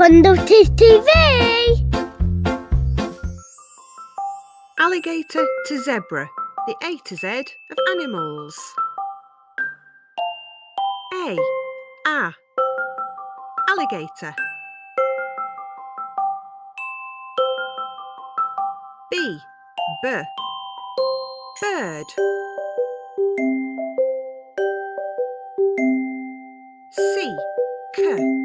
Pungle Kids TV. Alligator to zebra, the A to Z of animals. A. A. Alligator. B. B. Bird. C C.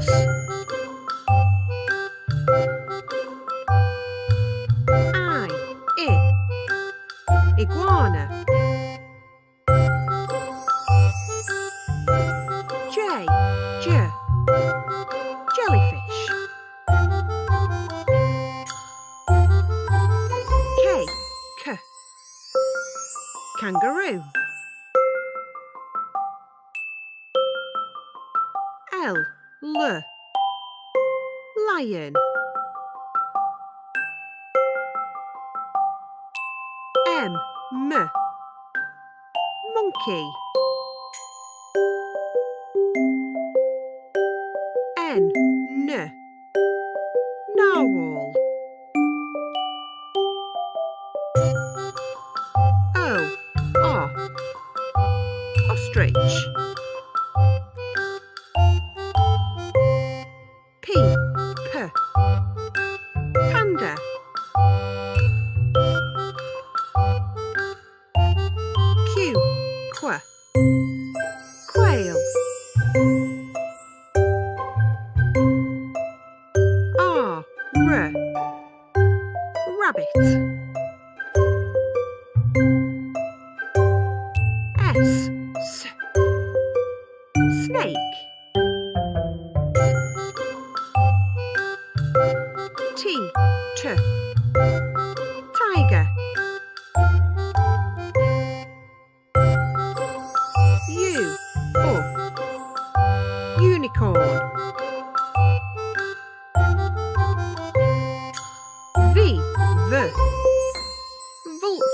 Horse. I. I. Iguana. J. J. Jellyfish. K. K. Kangaroo. L. L. Lion. M. M. Monkey. N. N. Narwhal. O. O. Ostrich. R. Rabbit. S. S. Snake.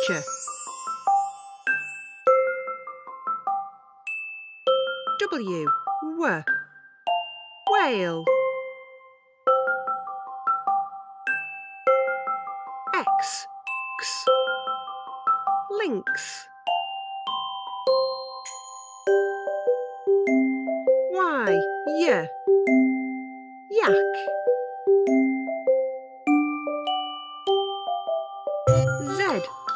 Vulture. W. W. Whale. X. X. Lynx. Y. Y. Yak.